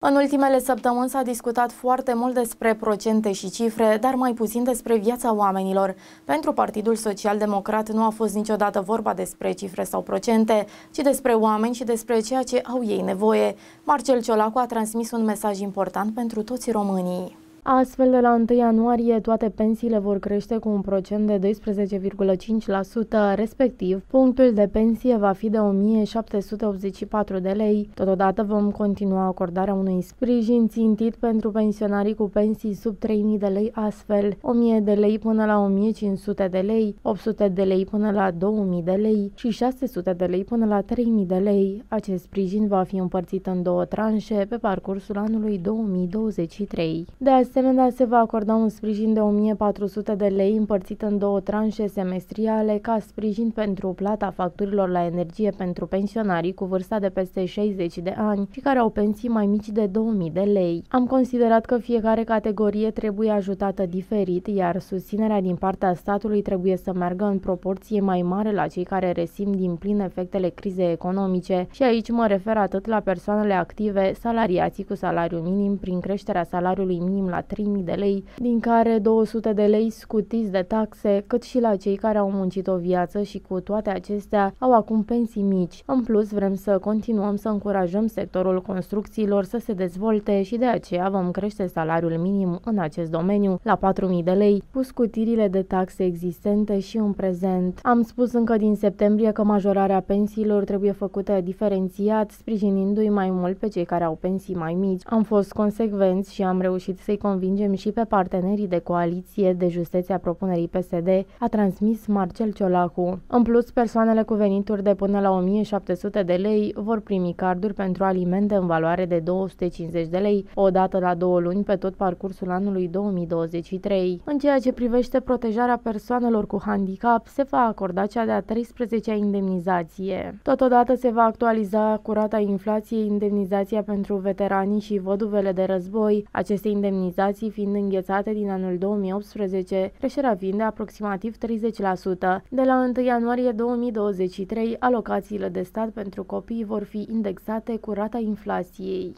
În ultimele săptămâni s-a discutat foarte mult despre procente și cifre, dar mai puțin despre viața oamenilor. Pentru Partidul Social Democrat nu a fost niciodată vorba despre cifre sau procente, ci despre oameni și despre ceea ce au ei nevoie. Marcel Ciolacu a transmis un mesaj important pentru toți românii. Astfel, de la 1 ianuarie, toate pensiile vor crește cu un procent de 12,5%, respectiv, punctul de pensie va fi de 1784 de lei. Totodată vom continua acordarea unui sprijin țintit pentru pensionarii cu pensii sub 3000 de lei, astfel 1000 de lei până la 1500 de lei, 800 de lei până la 2000 de lei și 600 de lei până la 3000 de lei. Acest sprijin va fi împărțit în două tranșe pe parcursul anului 2023. De asemenea, asemenea, se va acorda un sprijin de 1400 de lei împărțit în două tranșe semestriale ca sprijin pentru plata facturilor la energie pentru pensionarii cu vârsta de peste 60 de ani și care au pensii mai mici de 2000 de lei. Am considerat că fiecare categorie trebuie ajutată diferit, iar susținerea din partea statului trebuie să meargă în proporție mai mare la cei care resim din plin efectele crizei economice și aici mă refer atât la persoanele active, salariații cu salariu minim prin creșterea salariului minim la 3000 de lei, din care 200 de lei scutiți de taxe, cât și la cei care au muncit o viață și cu toate acestea au acum pensii mici. În plus, vrem să continuăm să încurajăm sectorul construcțiilor să se dezvolte și de aceea vom crește salariul minim în acest domeniu la 4000 de lei, cu scutirile de taxe existente și în prezent. Am spus încă din septembrie că majorarea pensiilor trebuie făcută diferențiat, sprijinindu-i mai mult pe cei care au pensii mai mici. Am fost consecvenți și am reușit să-i convingem și pe partenerii de coaliție de justeție a propunerii PSD, a transmis Marcel Ciolacu. În plus, persoanele cu venituri de până la 1700 de lei vor primi carduri pentru alimente în valoare de 250 de lei, o dată la două luni pe tot parcursul anului 2023. În ceea ce privește protejarea persoanelor cu handicap, se va acorda cea de-a 13-a indemnizație. Totodată se va actualiza cu rata inflației indemnizația pentru veteranii și văduvele de război. Aceste indemnizații indemnizații fiind înghețate din anul 2018, creșterea fiind de aproximativ 30%. De la 1 ianuarie 2023, alocațiile de stat pentru copii vor fi indexate cu rata inflației.